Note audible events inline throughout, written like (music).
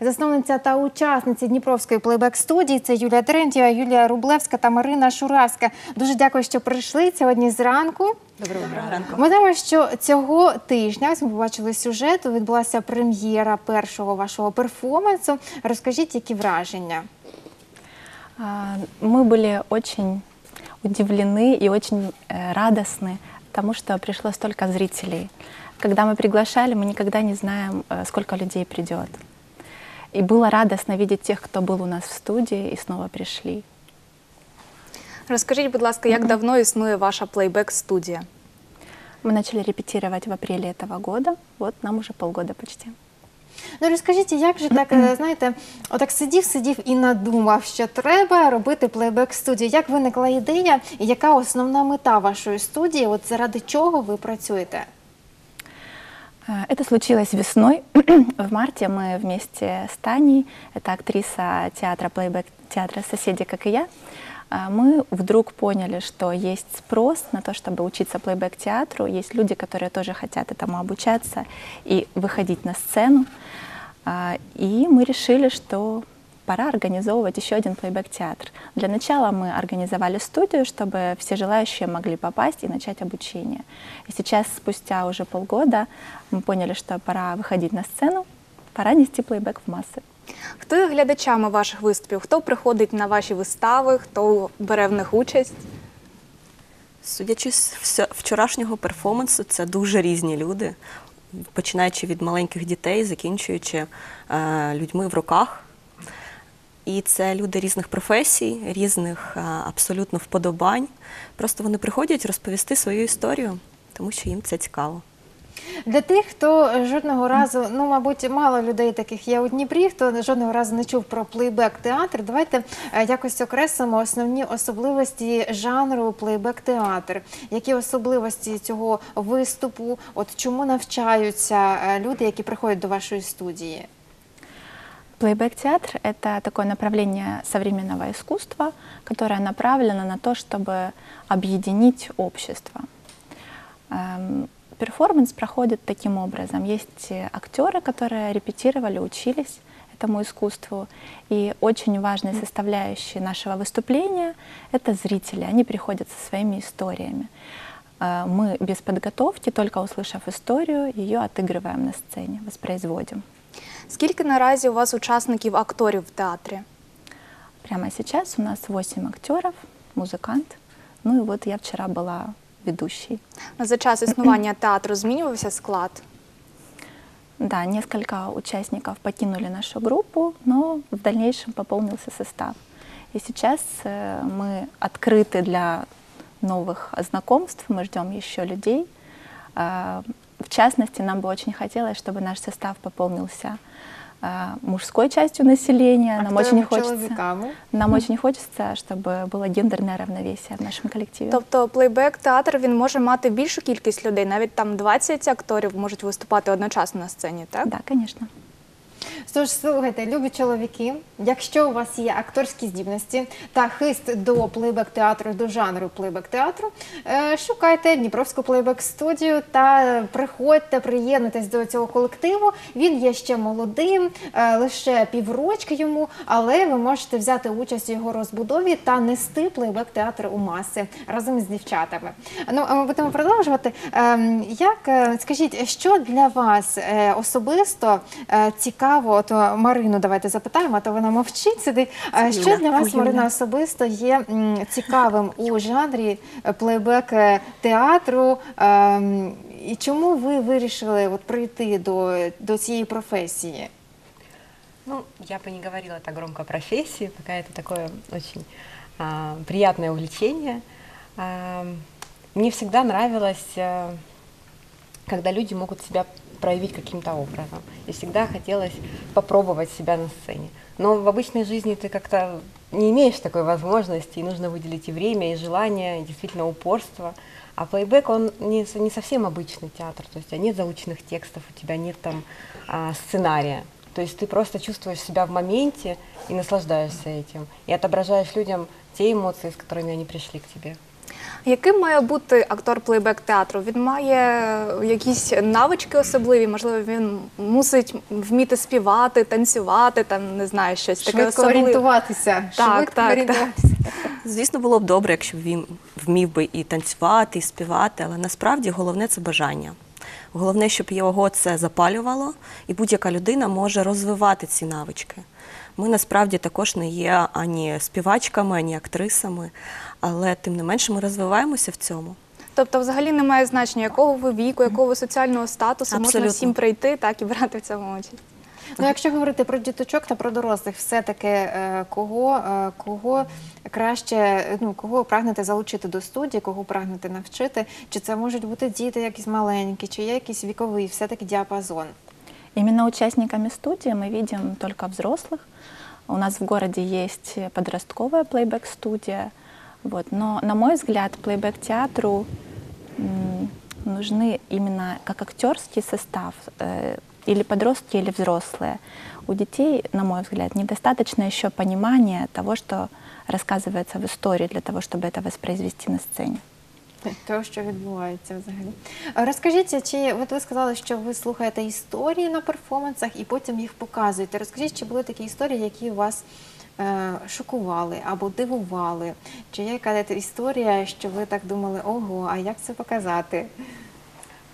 засновниця та учасниця Дніпровської плейбек-студії. Це Юлія Терентєва, Юлія Рублевська та Марина Шуравська. Дуже дякую, що прийшли сьогодні зранку. Доброго ранку. Ми знаємо, що цього тижня ось ми побачили сюжет. Відбулася прем'єра першого вашого перформансу. Розкажіть, які враження? А, Мы были очень удивлены и очень э, радостны тому, что пришло столько зрителей. Когда мы приглашали, мы никогда не знаем, э, сколько людей придет. И было радостно видеть тех, кто был у нас в студии и снова пришли. Розкажіть, будь ласка, як давно існує ваша плейбек-студія? Мы начали репетировать в апреле этого года, вот нам уже полгода почти. Ну розкажіть, як же так, е, знаєте, отак сидів, сидів і надумав, що треба робити плейбек студію. Як виникла ідея, і яка основна мета вашої студії? От заради чого ви працюєте? Э, Это случилось весной. (clears throat) В марте мы вместе с Таней, это актриса театра плейбэк театра «Соседи, как и я», а, мы вдруг поняли, что есть спрос на то, чтобы учиться плейбэк-театру. Есть люди, которые тоже хотят этому обучаться и выходить на сцену. А, И мы решили, что пора организовывать еще один плейбэк-театр. Для начала мы организовали студию, чтобы все желающие могли попасть и начать обучение. И сейчас, спустя уже полгода, мы поняли, что пора выходить на сцену, пора нести плейбэк в массы. Хто є глядачами ваших виступів? Хто приходить на ваші вистави, хто бере в них участь? Судячи з вся- вчорашнього перформансу, це дуже різні люди, починаючи від маленьких дітей, закінчуючи е, людьми в руках. І це люди різних професій, різних е, абсолютно вподобань. Просто вони приходять розповісти свою історію, тому що їм це цікаво. Для тих, хто жодного разу, ну мабуть, мало людей таких є у Дніпрі, хто жодного разу не чув про плейбек-театр, давайте е, якось окреслимо основні особливості жанру плейбек-театр. Які особливості цього виступу? От чому навчаються е, люди, які приходять до вашої студії? Плейбэк-театр — это такое направление современного искусства, которое направлено на то, чтобы объединить общество. Эм, Перформанс проходит таким образом. Есть э, актеры, которые репетировали, учились этому искусству. И очень важной составляющей нашего выступления — это зрители. Они приходят со своими историями. Э, Мы без подготовки, только услышав историю, ее отыгрываем на сцене, воспроизводим. Скільки наразі у вас учасників акторів в театрі? Прямо сейчас у нас 8 актеров, музыкант. Ну и вот я вчера была ведущей. За час існування театру змінювався склад? Да, несколько участников покинули нашу группу, но в дальнейшем пополнился состав. И сейчас э, мы открыты для новых знакомств, мы ждем еще людей. А, В частности, нам бы очень хотелось, чтобы наш состав пополнился а, мужской частью населения. Нам очень Акторами, хочется, чоловіками? нам очень хочется, чтобы было гендерное равновесие в нашем коллективе. Тобто плейбек-театр він може мати більшу кількість людей, навіть там 20 акторів можуть виступати одночасно на сцені, так? Да, конечно. Тож, слухайте, любі чоловіки, якщо у вас є акторські здібності та хист до плейбек-театру, до жанру плейбек-театру, е, шукайте Дніпровську плейбек-студію та приходьте, приєднуйтесь до цього колективу. Він є ще молодим, е, лише піврочки йому, але ви можете взяти участь у його розбудові та нести плейбек-театр у маси разом з дівчатами. Ну, а ми будемо продовжувати. Ем, Як е, скажіть, що для вас особисто е, цікаво? От е, Марину давайте запитаємо, а то вона мовчить сидить. Е, Що Юля. для вас, Ой, Юля. Марина, особисто є м, цікавим у жанрі е, плейбек е, театру? Ем, І чому ви вирішили от прийти до, до цієї професії? Ну, я бы не говорила так громко о профессии, пока это такое очень а, приятное увлечение. А, мне всегда нравилось, а, когда люди могут себя проявить каким-то образом. И всегда хотелось попробовать себя на сцене. Но в обычной жизни ты как-то не имеешь такой возможности, и нужно выделить и время, и желание, и действительно упорство. А плейбэк, он не, не совсем обычный театр, то есть у тебя нет заученных текстов, у тебя нет там а, сценария. То есть ты просто чувствуешь себя в моменте и наслаждаешься этим. И отображаешь людям те эмоции, с которыми они пришли к тебе. Яким має бути актор плейбек театру? Він має якісь навички особливі, можливо, він мусить вміти співати, танцювати, там не знаю, щось таке Швидко особливе. орієнтуватися. Так, швидко так, орієнтуватися. Звісно, було б добре, якщо б він вмів би і танцювати, і співати, але насправді головне це бажання. Головне, щоб його це запалювало, і будь-яка людина може розвивати ці навички. Ми насправді також не є ані співачками, ані актрисами, але тим не менше ми розвиваємося в цьому. Тобто, взагалі немає значення, якого ви віку, якого ви соціального статусу, можна Абсолютно. всім прийти так і брати в цьому участь. Ну, якщо говорити про діточок та про дорослих, все-таки е, кого, е, кого краще, ну кого прагнете залучити до студії, кого прагнете навчити? Чи це можуть бути діти якісь маленькі, чи є якийсь віковий, все-таки діапазон? Именно участниками студии мы видим только взрослых. У нас в городе есть подростковая плейбэк-студия. Вот. Но, на мой взгляд, плейбэк-театру м, нужны именно как актерский состав, э, или подростки, или взрослые. У детей, на мой взгляд, недостаточно еще понимания того, что рассказывается в истории для того, чтобы это воспроизвести на сцене. Того, що відбувається взагалі. А Розкажіть, чи от ви сказали, що ви слухаєте історії на перформансах і потім їх показуєте. Розкажіть, чи були такі історії, які вас е, шокували або дивували? Чи є яка історія, що ви так думали, ого, а як це показати?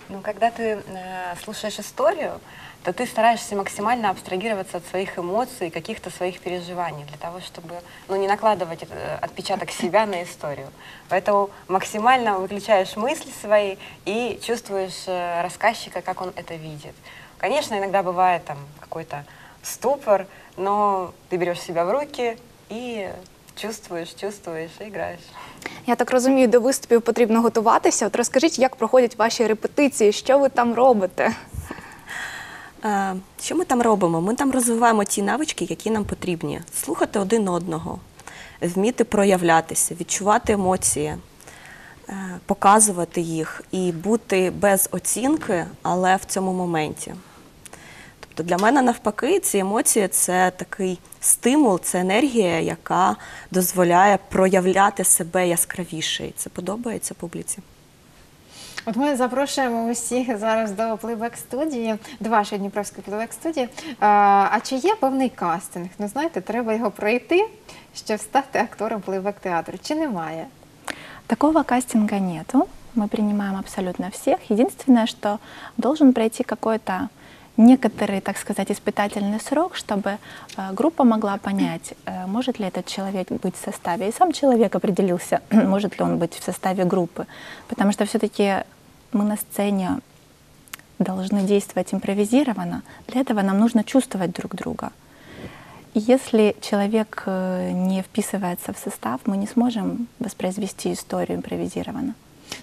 Ну, когда ты э, слушаешь историю, то ты стараешься максимально абстрагироваться от своих эмоций, каких-то своих переживаний, для того, чтобы ну, не накладывать э, отпечаток себя на историю. Поэтому максимально выключаешь мысли свои и чувствуешь э, рассказчика, как он это видит. Конечно, иногда бывает там какой-то ступор, но ты берешь себя в руки и чувствуешь, чувствуешь и играешь. Я так розумію, до виступів потрібно готуватися. От розкажіть, як проходять ваші репетиції, що ви там робите? Е, Що ми там робимо? Ми там розвиваємо ті навички, які нам потрібні: слухати один одного, вміти проявлятися, відчувати емоції, е, показувати їх і бути без оцінки, але в цьому моменті. Тобто для мене навпаки, ці емоції це такий стимул, це енергія, яка дозволяє проявляти себе яскравіше. І це подобається публіці. От ми запрошуємо усіх зараз до плейбек студії, до вашої Дніпровської плейбек студії. А, а чи є певний кастинг? Ну знаєте, треба його пройти, щоб стати актором плейбек театру. Чи немає? Такого кастинга нету. Мы принимаем абсолютно всех. Единственное, что должен пройти какой-то некоторый, так сказать, испытательный срок, чтобы э, группа могла понять, э, может ли этот человек быть в составе. И сам человек определился, (clears throat) может ли он быть в составе группы. Потому что все-таки мы на сцене должны действовать импровизированно. Для этого нам нужно чувствовать друг друга. И если человек э, не вписывается в состав, мы не сможем воспроизвести историю импровизированно.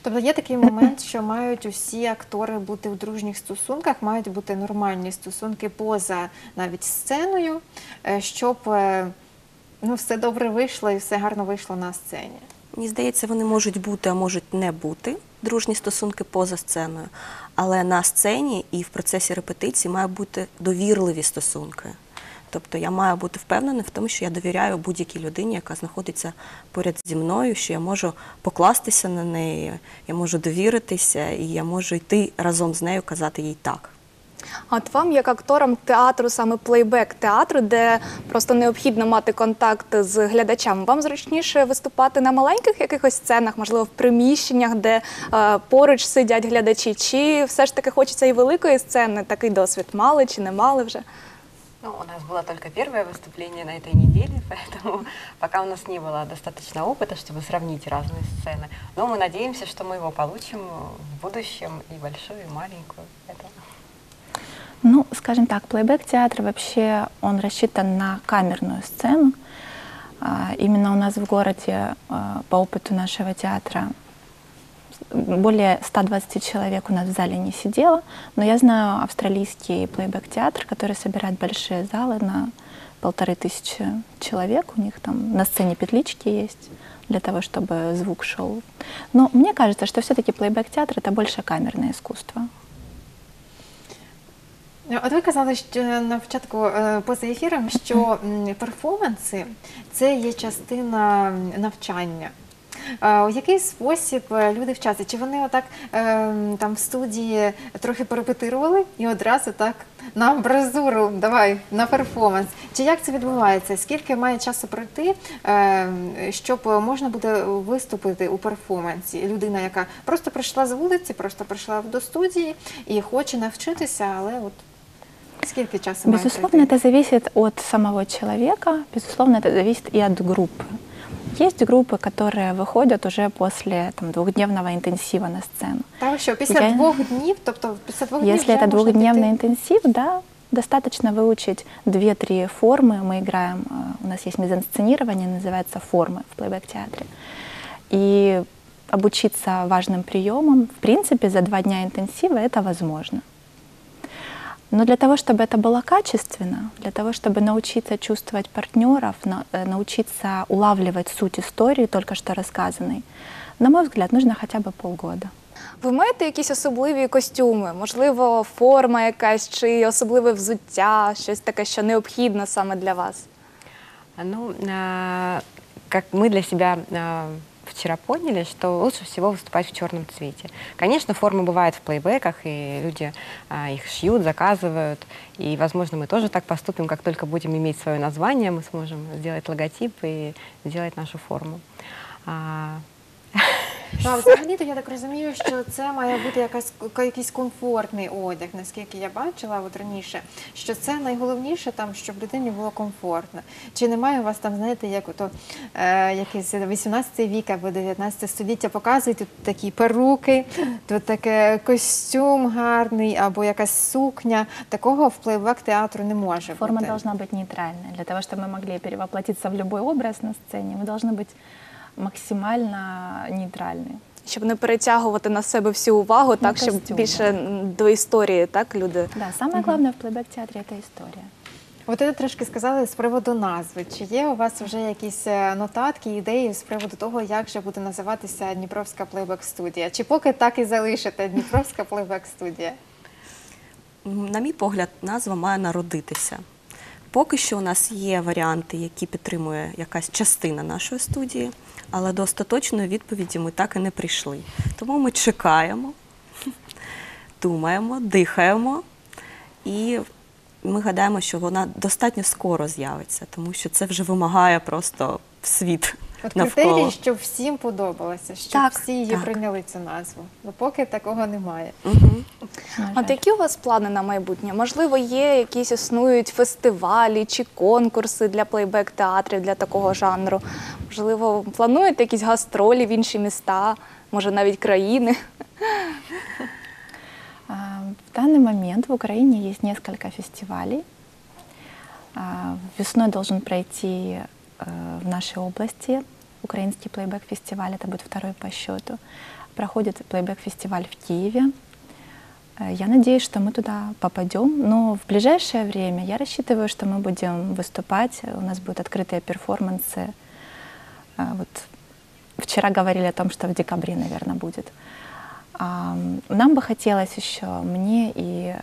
Тобто є такий момент, що мають усі актори бути в дружніх стосунках, мають бути нормальні стосунки поза навіть сценою, е, щоб е, ну, все добре вийшло і все гарно вийшло на сцені. Мені здається, вони можуть бути, а можуть не бути дружні стосунки поза сценою, але на сцені і в процесі репетиції мають бути довірливі стосунки. Тобто я маю бути впевнена в тому, що я довіряю будь-якій людині, яка знаходиться поряд зі мною, що я можу покластися на неї, я можу довіритися, і я можу йти разом з нею, казати їй так. А От вам, як акторам театру, саме плейбек театру, де просто необхідно мати контакт з глядачами, вам зручніше виступати на маленьких якихось сценах, можливо, в приміщеннях, де е, поруч сидять глядачі, чи все ж таки хочеться і великої сцени? Такий досвід мали чи не мали вже? Ну, у нас было только первое выступление на этой неделе, (laughs) поэтому пока у нас не было достаточно опыта, чтобы сравнить разные сцены. Но мы надеемся, что мы его получим в будущем и большую, и маленькую. Это Ну, скажем так, плейбэк-театр вообще, он рассчитан на камерную сцену. А, Именно у нас в городе, а, по опыту нашего театра, более 120 человек у нас в зале не сидело, но я знаю австралийский плейбэк-театр, который собирает большие залы на полторы тысячи человек, у них там на сцене петлички есть для того, чтобы звук шел. Но мне кажется, что все-таки плейбэк-театр это больше камерное искусство. От ви казали, що на початку е, поза ефіром, що перформанси це є частина навчання. Е, У який спосіб е, люди вчаться? Чи вони отак е, там в студії трохи порепетирували і одразу так на амбразуру, давай на перформанс? Чи як це відбувається? Скільки має часу пройти, е, щоб можна буде виступити у перформансі? Людина, яка просто прийшла з вулиці, просто прийшла до студії і хоче навчитися, але от скільки часу має Безусловно, пройти? это зависит от самого человека, безусловно, это зависит и от группы. Есть группы, которые выходят уже после там, двухдневного интенсива на сцену. Та ви що, після Я- двох днів, тобто після двох днів Если вже это можна двухдневный піти? интенсив, да, достаточно выучить 2-3 формы. Мы играем, э, у нас есть мизансценирование, называется формы в плейбэк-театре. И обучиться важным приемам, в принципе, за два дня интенсива это возможно. Но для того, чтобы это было качественно, для того, чтобы научиться чувствовать партнеров, на- э, научиться улавливать суть истории, только что рассказанной, на мой взгляд, нужно хотя бы полгода. Ви маєте якісь особливі костюми? Можливо, форма якась чи особливе взуття, щось таке, що необхідно саме для вас? А, Ну, а, как мы для себя а, вчера поняли, что лучше всего выступать в черном цвете. Конечно, формы бывают в плейбеках, и люди а, их шьют, заказывают. И, возможно, мы тоже так поступим, как только будем иметь свое название, мы сможем сделать логотип и сделать нашу форму. А, (laughs) Ну, а взагалі-то я так розумію, що це має бути якась якийсь комфортний одяг, наскільки я бачила от раніше, що це найголовніше там, щоб людині було комфортно. Чи немає у вас там, знаєте, як ото е, якийсь 18 вік або 19 століття показують тут такі перуки, тут таке костюм гарний або якась сукня. Такого в плейбек театру не може Форма бути. должна быть нейтральной. Для того, чтобы мы могли перевоплотиться в любой образ на сцене, мы должны быть максимально нейтральны. Щоб не перетягувати на себе всю увагу, так щоб костюм, більше да. м, до історії, так люди. Да, самое главное в плейбэк-театре – это история. От ви трошки сказали з приводу назви. Чи є у вас вже якісь е, нотатки, ідеї з приводу того, як же буде називатися Дніпровська плейбек студія? Чи поки так і залишите Дніпровська плейбек студія? М, На мій погляд, назва має народитися. Поки що у нас є варіанти, які підтримує якась частина нашої студії, але до остаточної відповіді ми так і не прийшли. Тому ми чекаємо, думаємо, дихаємо, і ми гадаємо, що вона достатньо скоро з'явиться, тому що це вже вимагає просто світ От навколо. критерії, щоб всім подобалося, щоб Так, всі її так. прийняли цю назву. Бо поки такого немає. На От які у вас плани на майбутнє? Можливо, є якісь існують фестивалі чи конкурси для плейбек-театрів для такого жанру? Можливо, плануєте якісь гастролі в інші міста, може навіть країни? В данный момент в Украине есть несколько фестивалей. А, Весной должен пройти в нашей области украинский плейбэк-фестиваль, это будет второй по счету. Проходит плейбэк-фестиваль в Киеве. Э, Я надеюсь, что мы туда попадем, но в ближайшее время я рассчитываю, что мы будем выступать. У нас будут открытые перформансы. А, Вот вчера говорили о том, что в декабре, наверное, будет. Нам бы хотелось еще, мне и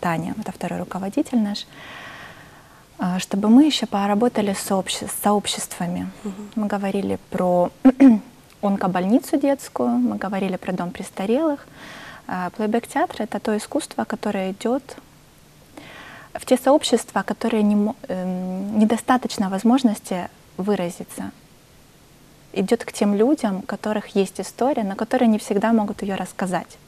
Таня, это второй руководитель наш, чтобы мы еще поработали с, обще- с сообществами. Мы говорили про (clears throat) онкобольницу детскую, мы говорили про дом престарелых. А, Плейбэк-театр — это то искусство, которое идет в те сообщества, которые не, эм, недостаточно возможности выразиться. Идет к тем людям, у которых есть история, но которые не всегда могут ее рассказать.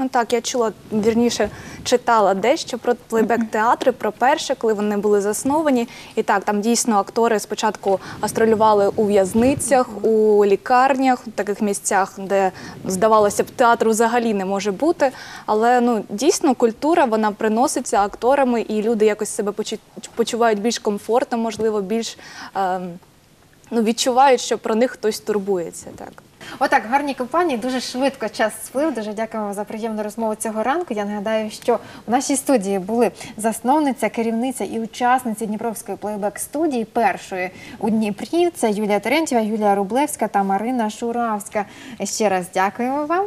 Ну так, я чула, вірніше читала дещо про плейбек-театри, про перше, коли вони були засновані. І так, там дійсно актори спочатку гастролювали у в'язницях, у лікарнях, в таких місцях, де здавалося б, театру взагалі не може бути. Але ну дійсно культура вона приноситься акторами, і люди якось себе почу- почувають більш комфортно, можливо, більш ем, ну, відчувають, що про них хтось турбується. Так. Отак, гарні компанії, дуже швидко час сплив. Дуже дякуємо за приємну розмову цього ранку. Я нагадаю, що в нашій студії були засновниця, керівниця і учасниці Дніпровської плейбек студії першої у Дніпрі. Це Юлія Терентьєва, Юлія Рублевська та Марина Шуравська. Ще раз дякуємо вам.